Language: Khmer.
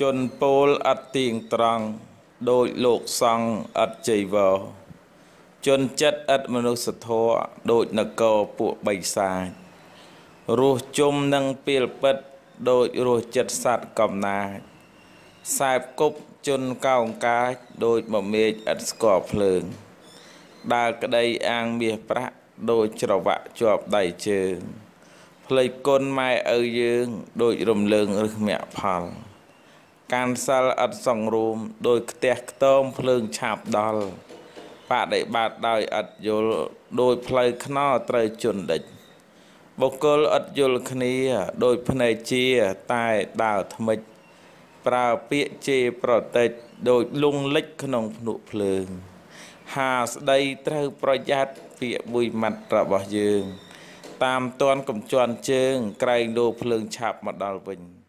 ជនពលអត់ទៀងត្រង់ដោយលោកសង្ឃអត់ជ័យវរជនចិត្តឥតមនុស្សធម៌ដូចនគរពួកបិសាចរស់ជុំនឹងពេលពិតដូចរស់ចិត្តសត្វកំណាចសែបគប់ជន់កោងកាចដូចមមេឃឥតស្គាល់ភ្លើងដើរក្តីអាងមាសប្រាក់ដូចច្រវាក់ជាប់ដៃជើងផ្លេចគុណម៉ែឪយើងដូចរំលើងរឹសមាក់ផល កាន់សិលឥតសង្រួមដោយខ្ទះខ្ទមភ្លើងឆាប់ដល់បដិបត្តិដោយឥតយល់ដោយផ្លូវខ្នល់ត្រូវជន់ដេចបុគ្គលឥតយល់គ្នាដោយភ្នែកជាតែដើរថ្មិចប្រើពាក្យជេរប្រតិចដោយលងលិចក្នុងភ្នក់ភ្លើង ហាស្ដីត្រូវប្រយ័ត្នពាក្យមួយម៉ាត់របស់យើង តាមតនកំជន់ជើងក្រែងលោភ្លើងឆាប់មកដល់វិញ